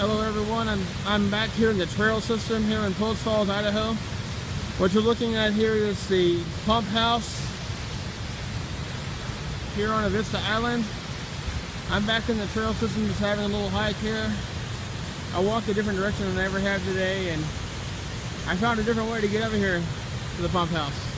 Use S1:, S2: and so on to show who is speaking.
S1: Hello everyone, I'm, I'm back here in the trail system here in Post Falls, Idaho. What you're looking at here is the pump house here on Avista Island. I'm back in the trail system just having a little hike here. I walked a different direction than I ever have today and I found a different way to get over here to the pump house.